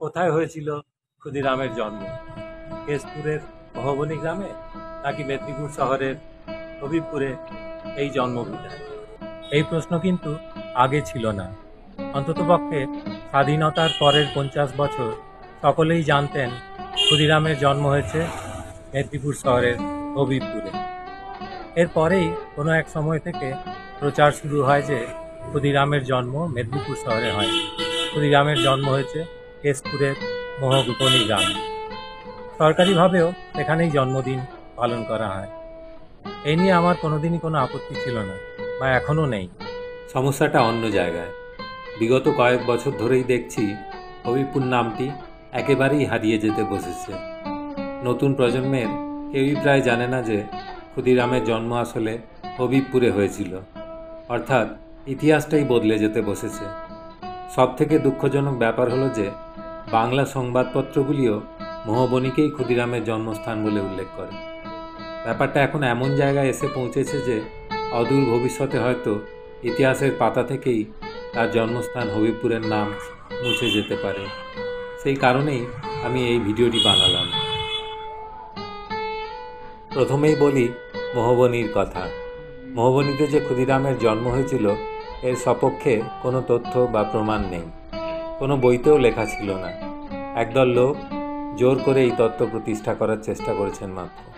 কোথায় হয়েছিল ক্ষুদিরামের জন্ম? কেশপুরের ভবনী গ্রামে নাকি মেদিনীপুর শহরের হবিবপুরে এই জন্মভিটায় এই প্রশ্ন কিন্তু আগে ছিল না। অন্ততপক্ষে স্বাধীনতার পরের পঞ্চাশ বছর সকলেই জানতেন ক্ষুদিরামের জন্ম হয়েছে মেদিনীপুর শহরের হবিবপুরে। এরপরেই কোনো এক সময় থেকে প্রচার শুরু হয় যে ক্ষুদিরামের জন্ম মেদিনীপুর শহরে হয়। ক্ষুদিরামের জন্ম হয়েছে কেশপুরের মহগোপনী গ্রাম সরকারিভাবেও এখানেই জন্মদিন পালন করা হয়। এই নিয়ে আমার কোনোদিনই কোনো আপত্তি ছিল না, বা এখনও নেই। সমস্যাটা অন্য জায়গায়। বিগত কয়েক বছর ধরেই দেখছি হবিপুর নামটি একেবারেই হারিয়ে যেতে বসেছে। নতুন প্রজন্মের কেউই প্রায় জানে না যে ক্ষুদিরামের জন্ম আসলে হবিবপুরে হয়েছিল। অর্থাৎ ইতিহাসটাই বদলে যেতে বসেছে। সব থেকে দুঃখজনক ব্যাপার হলো যে সংবাদপত্রগুলিও মোহবনীকেই ক্ষুদিরামের জন্মস্থান বলে উল্লেখ করে। ব্যাপারটা এখন এমন জায়গায় এসে পৌঁছেছে যে, অদূর ভবিষ্যতে হয়তো ইতিহাসের পাতা থেকেই তার জন্মস্থান হবিবপুরের নাম মুছে যেতে পারে। সেই কারণেই আমি এই ভিডিওটি বানালাম। প্রথমেই বলি মোহবনীর কথা। মোহবনীতে যে ক্ষুদিরামের জন্ম হয়েছিল, এর সপক্ষে কোনো তথ্য বা প্রমাণ নেই। কোনো বইতেও লেখা ছিল না। একদল লোক জোর করে এই তত্ত্ব প্রতিষ্ঠা করার চেষ্টা করেছেন মাত্র।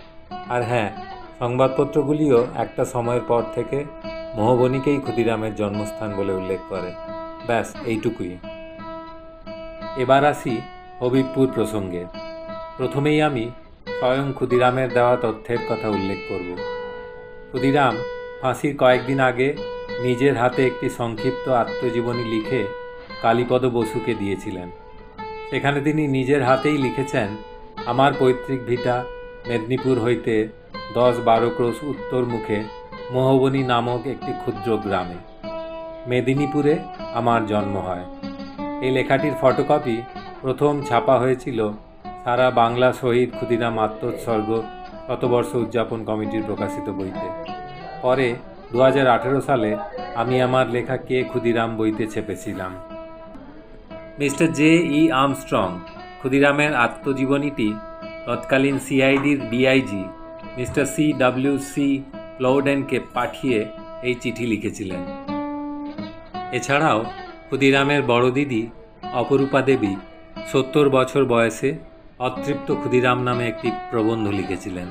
আর হ্যাঁ সংবাদপত্রগুলিও একটা সময়ের পর থেকে মোহবনীকেই ক্ষুদিরামের জন্মস্থান বলে উল্লেখ করে। ব্যাস, এইটুকুই। এবার আসি হবিবপুর প্রসঙ্গে। প্রথমেই আমি স্বয়ং ক্ষুদিরামের দেওয়া তথ্যের কথা উল্লেখ করব। ক্ষুদিরাম ফাঁসির কয়েকদিন আগে নিজের হাতে একটি সংক্ষিপ্ত আত্মজীবনী লিখে কালীপদ বসুকে দিয়েছিলেন। সেখানে তিনি নিজের হাতেই লিখেছেন, আমার পৈতৃক ভিটা মেদিনীপুর হইতে দশ বারো ক্রোশ উত্তর মুখে মোহবনী নামক একটি ক্ষুদ্র গ্রামে। মেদিনীপুরে আমার জন্ম হয়। এই লেখাটির ফটোকপি প্রথম ছাপা হয়েছিল সারা বাংলা শহীদ ক্ষুদিরাম আত্মোৎসর্গ শতবর্ষ উদযাপন কমিটির প্রকাশিত বইতে। পরে দু হাজার আঠেরো সালে আমি আমার লেখা কে ক্ষুদিরাম বইতে ছেপেছিলাম। মিস্টার জে ই আর্মস্ট্রং, ক্ষুদিরামের আত্মজীবনীটি, তৎকালীন সিআইডির DIG, mister C W C প্লাউডেনকে পাঠিয়ে এই চিঠি লিখেছিলেন। এছাড়াও, ক্ষুদিরামের বড় দিদি অপরূপা দেবী সত্তর বছর বয়সে অতৃপ্ত ক্ষুদিরাম নামে একটি প্রবন্ধ লিখেছিলেন।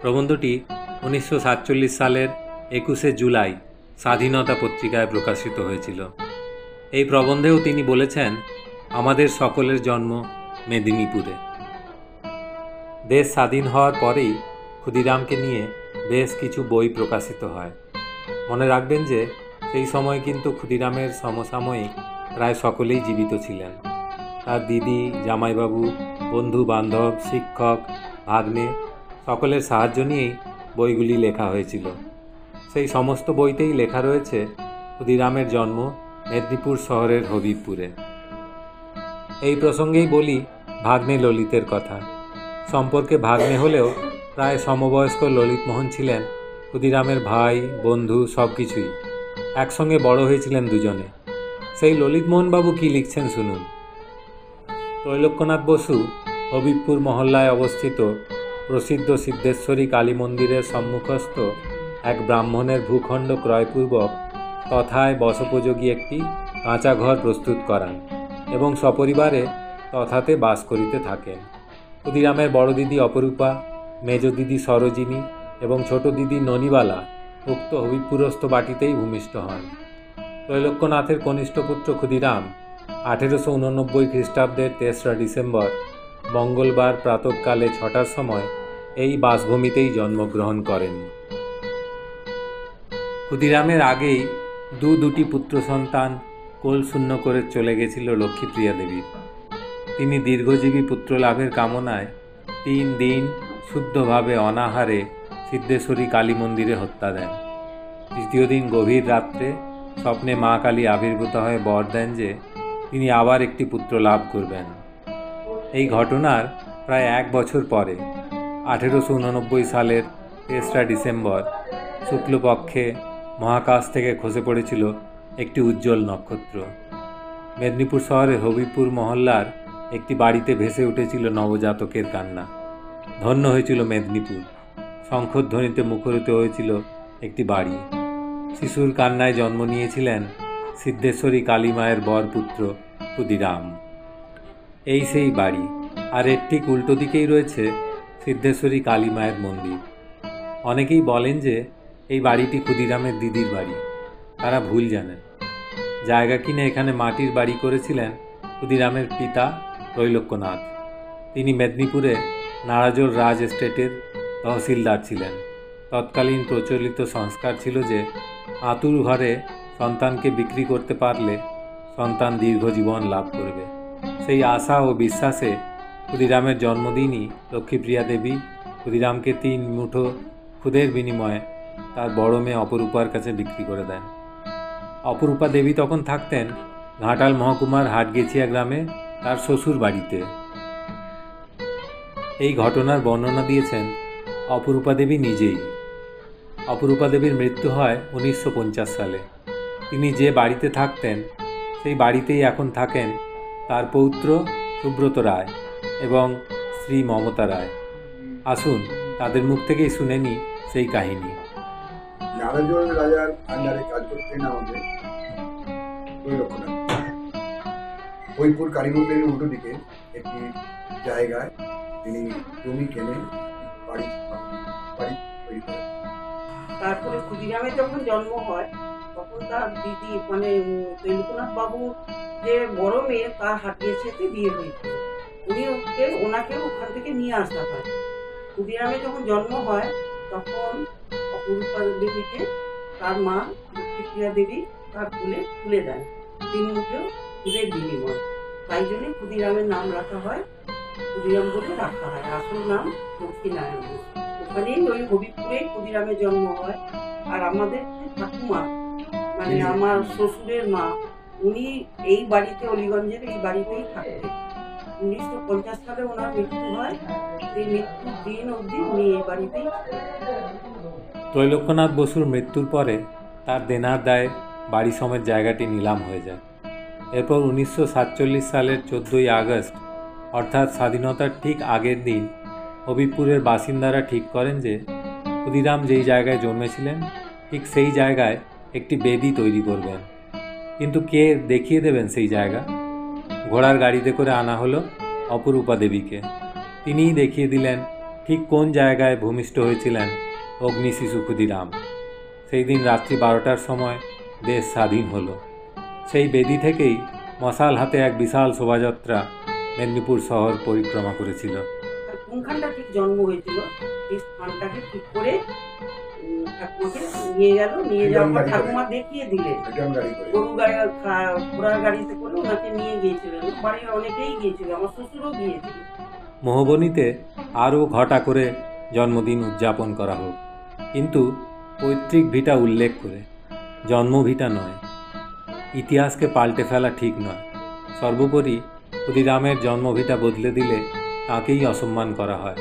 প্রবন্ধটি উনিশশো সাতচল্লিশ সালের একুশে জুলাই স্বাধীনতা পত্রিকায় প্রকাশিত হয়েছিল। এই প্রবন্ধেও তিনি বলেছেন, আমাদের সকলের জন্ম মেদিনীপুরে। দেশ স্বাধীন হওয়ার পরেই ক্ষুদিরামকে নিয়ে বেশ কিছু বই প্রকাশিত হয়। মনে রাখবেন যে, সেই সময় কিন্তু ক্ষুদিরামের সমসাময়িক প্রায় সকলেই জীবিত ছিলেন। তার দিদি, জামাইবাবু বন্ধু বান্ধব শিক্ষক, ভাগ্নে সকলের সাহায্য নিয়েই বইগুলি লেখা হয়েছিল। সেই সমস্ত বইতেই লেখা রয়েছে, ক্ষুদিরামের জন্ম মেদিনীপুর শহরের হবিবপুরে। এই প্রসঙ্গেই বলি ভাগ্নে ললিতের কথা। সম্পর্কে ভাগ্নে হলেও প্রায় সমবয়স্ক ললিতমোহন ছিলেন ক্ষুদিরামের ভাই, বন্ধু সব কিছুই একসঙ্গে বড় হয়েছিলেন দুজনে। সেই ললিতমোহনবাবু কী লিখছেন শুনুন। ত্রৈলোক্যনাথ বসু হবিবপুর মহল্লায় অবস্থিত প্রসিদ্ধ সিদ্ধেশ্বরী কালী মন্দিরের সম্মুখস্থ এক ব্রাহ্মণের ভূখণ্ড ক্রয়পূর্বক তথায় বসোপযোগী একটি কাঁচা ঘর প্রস্তুত করান এবং সপরিবারে তথাতে বাস করিতে থাকেন। ক্ষুদিরামের বড় দিদি অপরূপা, মেজ দিদি সরোজিনী এবং ছোট দিদি ননিবালা উক্ত হবিপুরস্থ বাটিতেই ভূমিষ্ঠ হন। ত্রৈলোক্যনাথের কনিষ্ঠ পুত্র ক্ষুদিরাম আঠেরোশো উননব্বই খ্রিস্টাব্দের তেসরা ডিসেম্বর, মঙ্গলবার প্রাতকালে ছটার সময় এই বাসভূমিতেই জন্মগ্রহণ করেন। ক্ষুদিরামের আগেই দু দুটি পুত্র সন্তান কোল শূন্য করে চলে গেছিল লক্ষ্মীপ্রিয়া দেবীর তিনি দীর্ঘজীবী পুত্র লাভের কামনায় তিন দিন শুদ্ধভাবে অনাহারে সিদ্ধেশ্বরী কালী মন্দিরে হত্যা দেন। তৃতীয় দিন গভীর রাত্রে স্বপ্নে মা কালী আবির্ভূত হয়ে বর দেন যে তিনি আবার একটি পুত্র লাভ করবেন। এই ঘটনার প্রায় এক বছর পরে, আঠেরোশো উননব্বই সালের তেসরা ডিসেম্বর, শুক্লপক্ষে মহাকাশ থেকে খসে পড়েছিল একটি উজ্জ্বল নক্ষত্র। মেদিনীপুর শহরে হবিপুর মহল্লার একটি বাড়িতে ভেসে উঠেছিল নবজাতকের কান্না। ধন্য হয়েছিল মেদিনীপুর। শঙ্খধ্বনিতে মুখরিত হয়েছিল একটি বাড়ি। শিশুর কান্নায় জন্ম নিয়েছিলেন সিদ্ধেশ্বরী কালী মায়ের বরপুত্র ক্ষুদিরাম। এই সেই বাড়ি, আর এর ঠিক উল্টো দিকেই রয়েছে সিদ্ধেশ্বরী কালী মায়ের মন্দির। অনেকেই বলেন যে এই বাড়িটি ক্ষুদিরামের দিদির বাড়ি। তারা ভুল জানেন। জায়গা কিনে এখানে মাটির বাড়ি করেছিলেন ক্ষুদিরামের পিতা ত্রৈলোক্যনাথ। তিনি মেদিনীপুরে নারাজোর রাজ এস্টেটের তহসিলদার ছিলেন। তৎকালীন প্রচলিত সংস্কার ছিল যে, আতুর ঘরে সন্তানকে বিক্রি করতে পারলে সন্তান দীর্ঘজীবন লাভ করবে। সেই আশা ও বিশ্বাসে ক্ষুদিরামের জন্মদিনই লক্ষ্মীপ্রিয়া দেবী ক্ষুদিরামকে তিন মুঠো খুদের বিনিময়ে তার বড় মেয়ে অপরূপার কাছে বিক্রি করে দেন। অপরূপা দেবী তখন থাকতেন ঘাটাল মহকুমার হাটগেছিয়া গ্রামে তার শ্বশুর বাড়িতে। এই ঘটনার বর্ণনা দিয়েছেন অপরূপা দেবী নিজেই। অপরূপা দেবীর মৃত্যু হয় উনিশশো পঞ্চাশ সালে। তিনি যে বাড়িতে থাকতেন, সেই বাড়িতেই এখন থাকেন তার পৌত্র সুব্রত রায় এবং শ্রী মমতা রায়। আসুন, তাদের মুখ থেকেই শুনে নি সেই কাহিনী। নারায়ণ রাজার আন্ডারে কাজ করতেন আমাদের ওই লক্ষণাথ হরিপুর কালী মন্দিরের উল্টো দিকে একটি জায়গায় তিনি জমি কেনে বাড়ি বাড়ি তৈরি করেন। তারপরে ক্ষুদিরামের যখন জন্ম হয়, তখন তার দিদি মানে তৈলকুনাথ বাবু যে বড় মেয়ে, তার হাটিয়ে ছেতে বিয়ে হয়েছিল উনি ওকে ওনাকে ওখান থেকে নিয়ে আসা হয়। ক্ষুদিরামের যখন জন্ম হয়, তখন অপরূপা দেবীকে তার মা লক্ষ্মীপ্রিয়া দেবী তার কুলে তুলে দেন। তিন মুখেও কুলের বিনিময়। তাই জন্যে ক্ষুদিরামের নাম রাখা হয় ক্ষুদিরাম বলে রাখা হয়। আসল নাম লক্ষ্মীনারায়ণ। ওখানেই ওই হবিপুরে ক্ষুদিরামের জন্ম হয়। আর আমাদের ঠাকুমা মানে আমার শ্বশুরের মা উনি এই বাড়িতে অলিগঞ্জের এই বাড়িতেই থাকতেন। উনিশশো পঞ্চাশ সালে ওনার মৃত্যু হয়। সেই মৃত্যুর দিন অবধি উনি এই বাড়িতেই। ত্রৈলোক্যনাথ বসুর মৃত্যুর পরে তার দেনার দায়ে বাড়ি সমেত জায়গাটি নিলাম হয়ে যায়। এরপর উনিশশো সাতচল্লিশ সালের চোদ্দোই আগস্ট, অর্থাৎ স্বাধীনতার ঠিক আগের দিন হবিপুরের বাসিন্দারা ঠিক করেন যে, ক্ষুদিরাম যেই জায়গায় জন্মেছিলেন, ঠিক সেই জায়গায় একটি বেদি তৈরি করবেন। কিন্তু কে দেখিয়ে দেবেন সেই জায়গা? ঘোড়ার গাড়িতে করে আনা হলো অপরূপা দেবীকে। তিনিই দেখিয়ে দিলেন, ঠিক কোন জায়গায় ভূমিষ্ঠ হয়েছিলেন অগ্নি শিশু ক্ষুদিরাম। সেই দিন রাত্রি বারোটার সময় দেশ স্বাধীন হলো। সেই বেদি থেকেই মশাল হাতে এক বিশাল শোভাযাত্রা মেদিনীপুর শহর পরিক্রমা করেছিল। আর কোনখানটা ঠিক জন্ম হয়েছিল? সেই স্থানটাকে ঠিক করে ঠাকুমাকে নিয়ে গেল নিয়ে যাওয়ার পর ঠাকুমা দেখিয়ে দিলেন। রিটার্ন গাড়ি করে। গরু গাড়ি ঘোড়ার গাড়িতে করে ওনাকে নিয়ে গিয়েছিলেন। বাড়ির অনেকেই গিয়েছিল আমার শ্বশুরও গিয়েছিল। মোহবনীতে আরও ঘটা করে জন্মদিন উদযাপন করা হোক। কিন্তু পৈতৃক ভিটা উল্লেখ করে জন্মভিটা নয়। ইতিহাসকে পাল্টে ফেলা ঠিক নয়। সর্বোপরি ক্ষুদিরামের জন্মভিটা বদলে দিলে তাকেই অসম্মান করা হয়।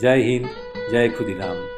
জয় হিন্দ, জয় ক্ষুদিরাম।